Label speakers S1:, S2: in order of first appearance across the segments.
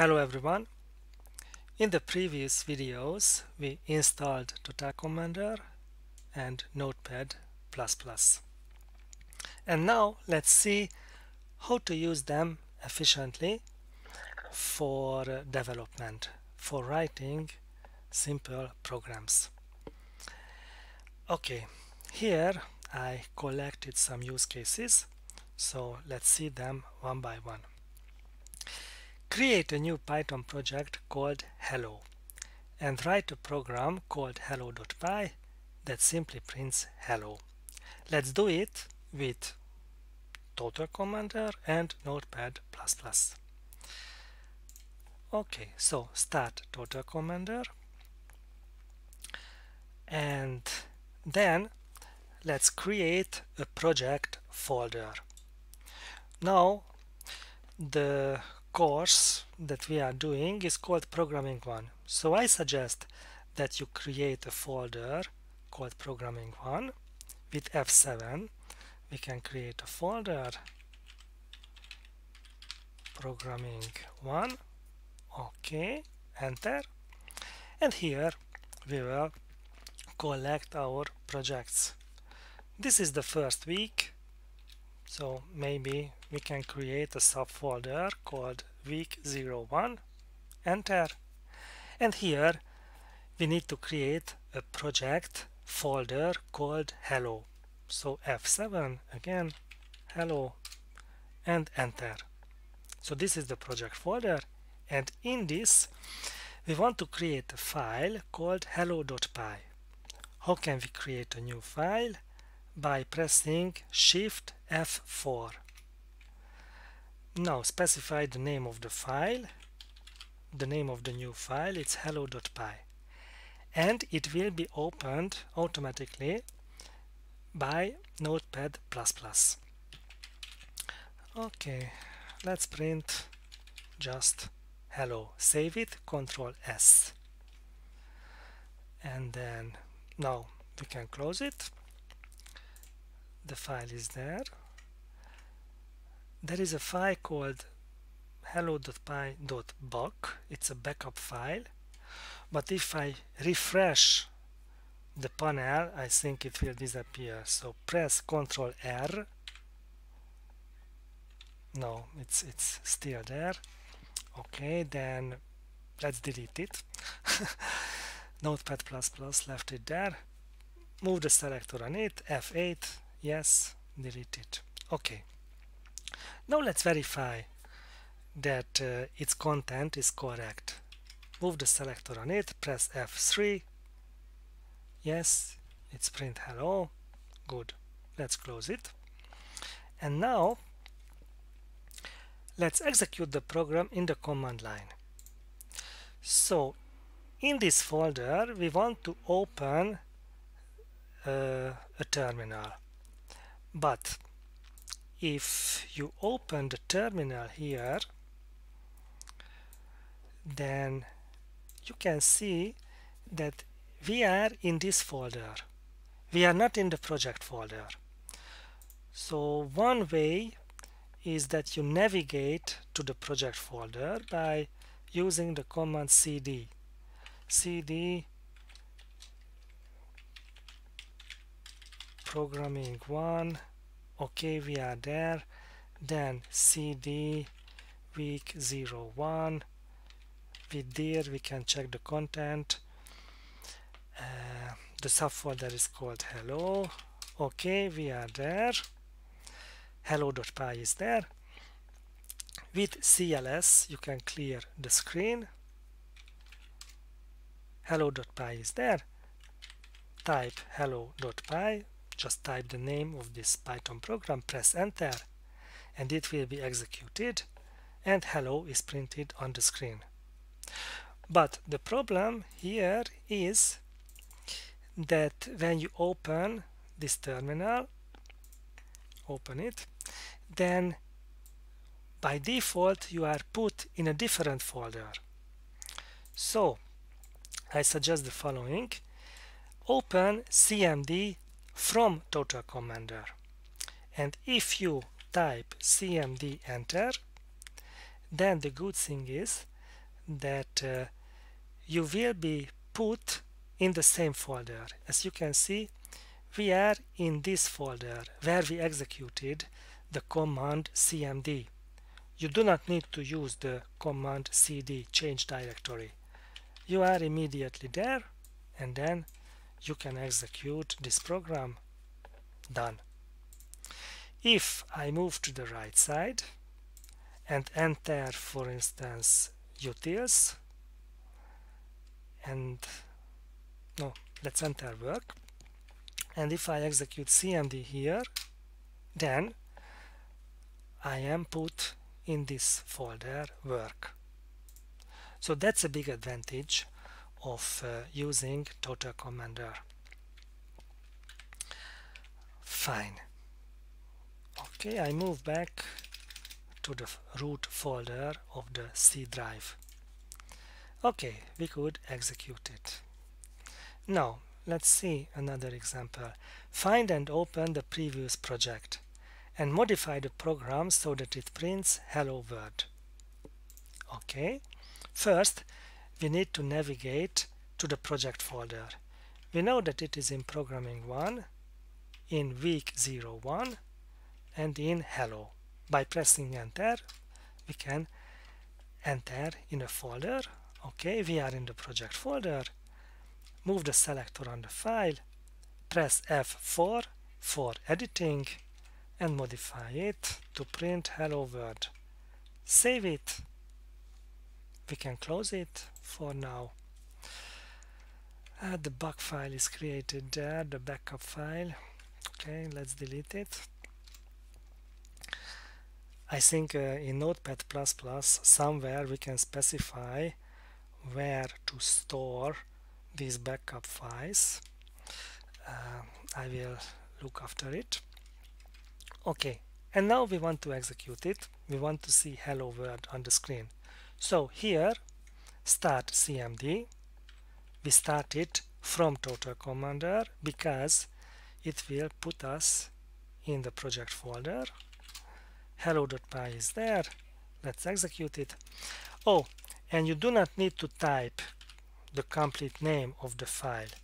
S1: Hello everyone. In the previous videos we installed Total Commander and Notepad++. And now let's see how to use them efficiently for development, for writing simple programs. Okay, here I collected some use cases, so let's see them one by one. Create a new Python project called hello and write a program called hello.py that simply prints hello. Let's do it with Total Commander and Notepad++. Okay, so start Total Commander and then let's create a project folder. Now the course that we are doing is called programming 1 so I suggest that you create a folder called programming 1 with F7 we can create a folder programming 1 okay enter. And here we will collect our projects. This is the first week so maybe we can create a subfolder called week 01 enter. And here we need to create a project folder called hello. So F7 again hello and enter. So this is the project folder. And in this we want to create a file called hello.py how can we create a new file by pressing Shift F4. Now specify the name of the file, the name of the new file, it's hello.py and it will be opened automatically by Notepad++. Okay, let's print just hello. Save it, Control S. And then now we can close it the file is there. There is a file called hello.py.bak it's a backup file. But if I refresh the panel I think it will disappear. So press ctrl R. No it's it's still there. Okay then let's delete it. Notepad++ left it there. Move the selector on it F8 yes delete it. Okay. Now let's verify that uh, its content is correct. Move the selector on it press F3 yes it's print hello. Good. Let's close it. And now let's execute the program in the command line. So in this folder we want to open uh, a terminal but if you open the terminal here then you can see that we are in this folder. We are not in the project folder. So one way is that you navigate to the project folder by using the command cd cd programming one okay we are dir. Then cd week 01 with there we can check the content. Uh, the subfolder is called hello. Okay we are there. Hello.py is there. With cls you can clear the screen. Hello.py is there. Type hello.py just type the name of this Python program, press enter, and it will be executed, and hello is printed on the screen. But the problem here is that when you open this terminal, open it, then by default you are put in a different folder. So I suggest the following. Open cmd from Total Commander. And if you type cmd enter, then the good thing is that uh, you will be put in the same folder. As you can see we are in this folder where we executed the command cmd you do not need to use the command cd change directory. You are immediately there and then you can execute this program. Done. If I move to the right side and enter for instance utils and no let's enter work. And if I execute cmd here then I am put in this folder work. So that's a big advantage of uh, using Total Commander. Fine. Okay I move back to the root folder of the C drive. Okay we could execute it. Now let's see another example. Find and open the previous project and modify the program so that it prints hello world. Okay first we need to navigate to the project folder. We know that it is in programming 1 in week 01 and in hello. By pressing enter we can enter in a folder. Okay we are in the project folder. Move the selector on the file press F4 for editing and modify it to print hello world. Save it. We can close it for now. Uh, the bug file is created there the backup file. Okay let's delete it. I think uh, in Notepad++ somewhere we can specify where to store these backup files. Uh, I will look after it. Okay and now we want to execute it. We want to see hello world on the screen. So here start cmd we start it from total commander because it will put us in the project folder. Hello.py is there. Let's execute it. Oh and you do not need to type the complete name of the file.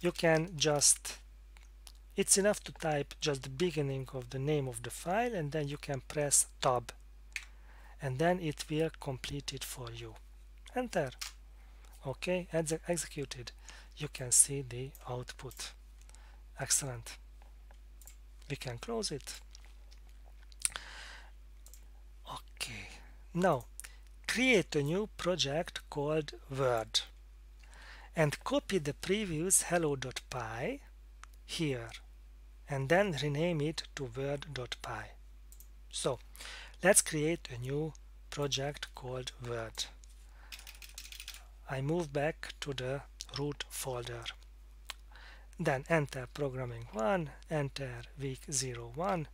S1: You can just it's enough to type just the beginning of the name of the file and then you can press tab. And then it will complete it for you enter. Okay ex executed. You can see the output. Excellent. We can close it. Okay now create a new project called word and copy the previous hello.py here and then rename it to word.py so let's create a new project called word I move back to the root folder. Then enter programming 1 enter week 01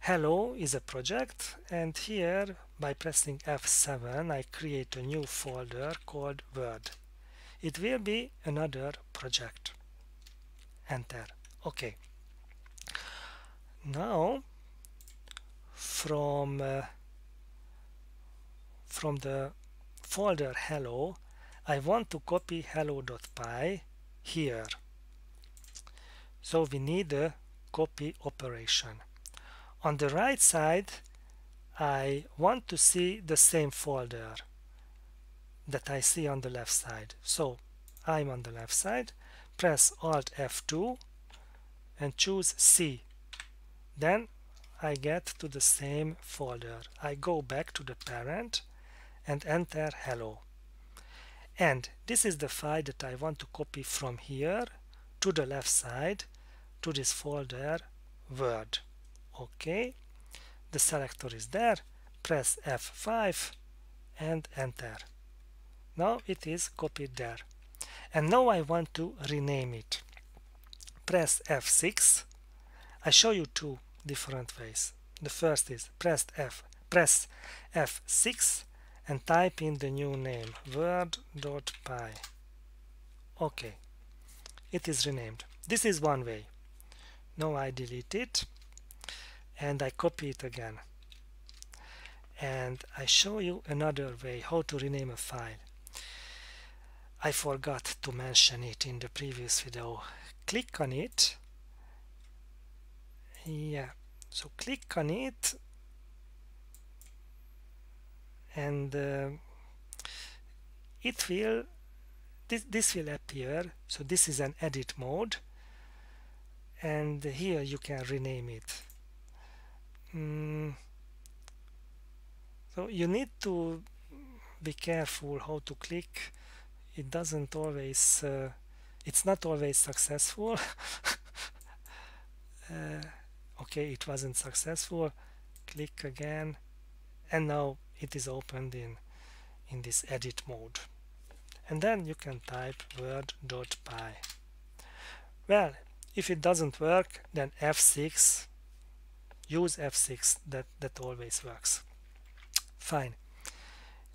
S1: hello is a project and here by pressing F7 I create a new folder called word. It will be another project. Enter. Okay now from uh, from the folder hello I want to copy hello.py here. So we need a copy operation. On the right side I want to see the same folder that I see on the left side. So I'm on the left side press alt F2 and choose C. Then I get to the same folder. I go back to the parent and enter hello and this is the file that I want to copy from here to the left side to this folder word. Ok. The selector is there. Press F5 and enter. Now it is copied there. And now I want to rename it. Press F6 I show you two different ways. The first is press F press F6 and type in the new name word.py okay it is renamed this is one way now I delete it and I copy it again and I show you another way how to rename a file. I forgot to mention it in the previous video. Click on it. Yeah, so click on it and uh, it will this, this will appear. So this is an edit mode. And here you can rename it. Mm. so you need to be careful how to click. It doesn't always uh, it's not always successful. Uh, okay it wasn't successful. Click again. And now it is opened in in this edit mode. And then you can type word.py well if it doesn't work then F6 use F6 that that always works. Fine.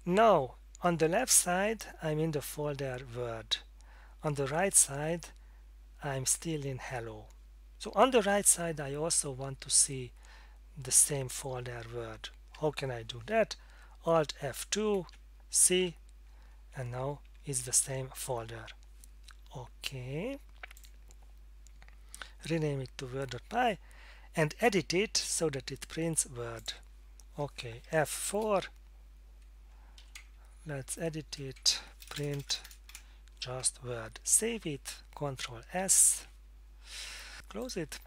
S1: Now on the left side I'm in the folder word. On the right side I'm still in hello. So on the right side I also want to see the same folder word. How can I do that alt F2 C and now it's the same folder. Okay rename it to word.py and edit it so that it prints word. Okay F4 let's edit it print just word. Save it control S. Close it.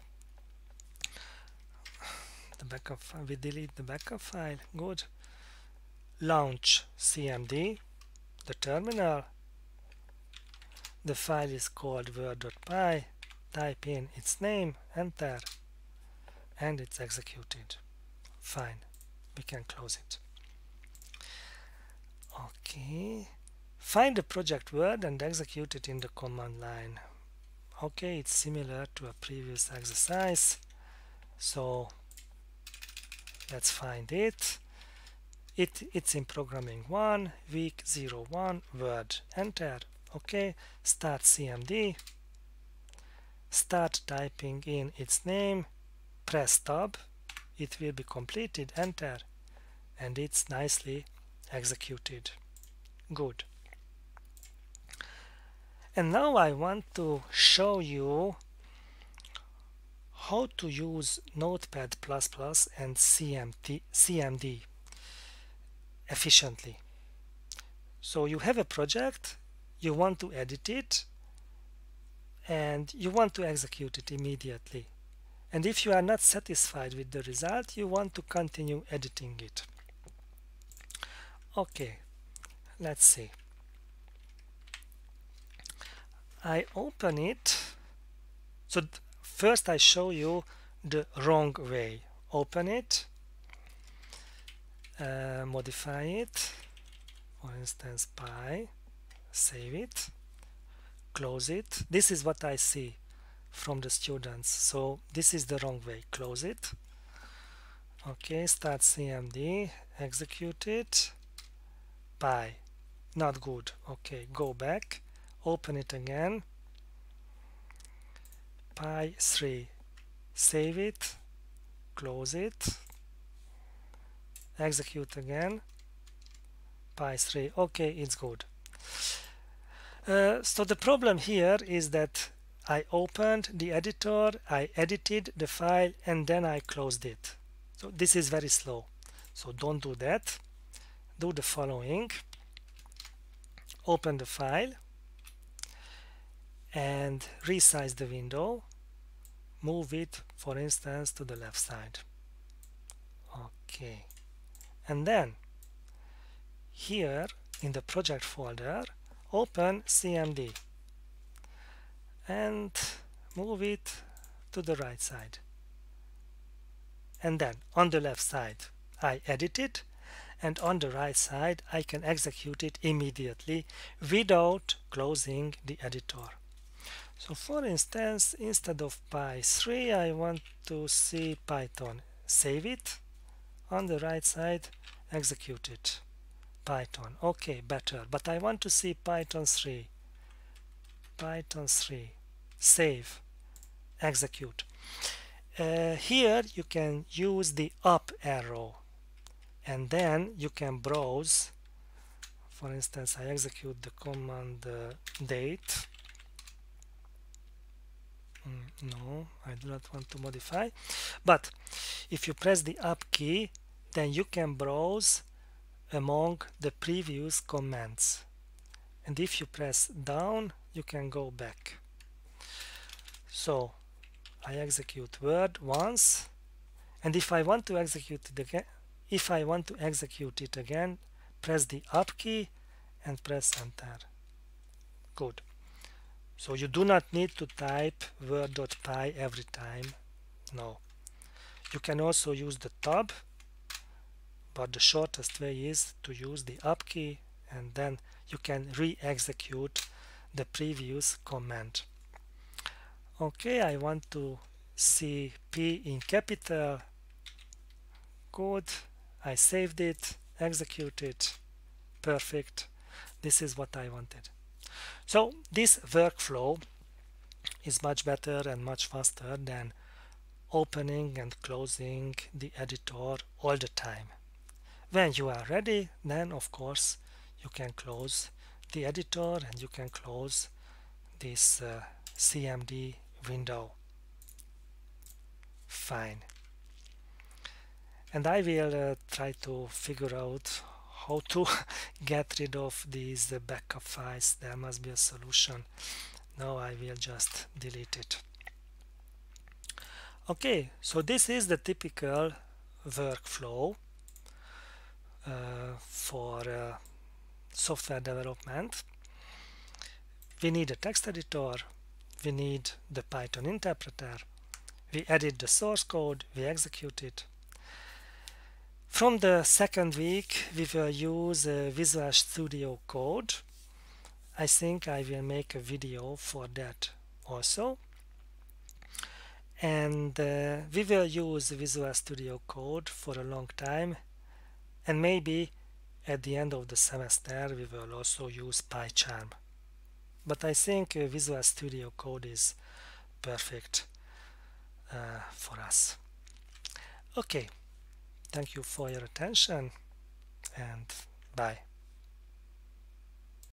S1: The backup we delete the backup file. Good launch cmd the terminal. The file is called word.py type in its name enter and it's executed. Fine. We can close it. Okay. Find the project word and execute it in the command line. Okay it's similar to a previous exercise. So let's find it it it's in programming 1 week 01 word enter. Okay start cmd start typing in its name. Press tab it will be completed. Enter. And it's nicely executed. Good. And now I want to show you how to use Notepad++ and CMD, CMD efficiently. So you have a project, you want to edit it, and you want to execute it immediately. And if you are not satisfied with the result, you want to continue editing it. Okay, let's see. I open it. So first I show you the wrong way. Open it uh, modify it. For instance pi save it close it. This is what I see from the students. So this is the wrong way. Close it. Okay start cmd execute it. Pi not good. Okay go back. Open it again. Pi 3 save it. Close it execute again. Pi 3 okay it's good. Uh, so the problem here is that I opened the editor I edited the file and then I closed it. So this is very slow. So don't do that. Do the following. Open the file and resize the window. Move it for instance to the left side. Okay and then here in the project folder open CMD and move it to the right side. And then on the left side I edit it. And on the right side I can execute it immediately without closing the editor. So for instance instead of pi 3 I want to see Python. Save it on the right side execute it. Python. Okay better. But I want to see Python 3 Python 3 save. Execute. Uh, here you can use the up arrow. And then you can browse. For instance I execute the command uh, date mm, no I do not want to modify. But if you press the up key then you can browse among the previous commands. And if you press down you can go back. So I execute word once. And if I want to execute it again if I want to execute it again press the up key and press enter. Good so you do not need to type word.py every time no. You can also use the tab but the shortest way is to use the up key and then you can re-execute the previous command. Okay I want to see P in capital code I saved it execute it perfect. This is what I wanted so this workflow is much better and much faster than opening and closing the editor all the time. When you are ready then of course you can close the editor and you can close this uh, CMD window. Fine. And I will uh, try to figure out how to get rid of these backup files. There must be a solution. Now I will just delete it. Okay so this is the typical workflow uh, for uh, software development. We need a text editor we need the Python interpreter we edit the source code we execute it from the second week we will use uh, Visual Studio Code. I think I will make a video for that also. And uh, we will use Visual Studio Code for a long time. And maybe at the end of the semester we will also use PyCharm. But I think uh, Visual Studio Code is perfect uh, for us. Okay thank you for your attention and bye